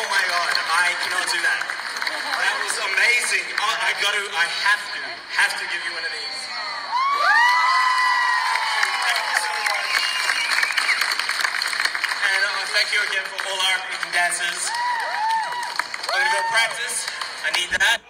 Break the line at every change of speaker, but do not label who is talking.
Oh my God, I cannot do that. That was amazing. I, I got to, I have to, have to give you one of these. And uh, thank you again for all our dancers. I'm gonna go practice. I need that.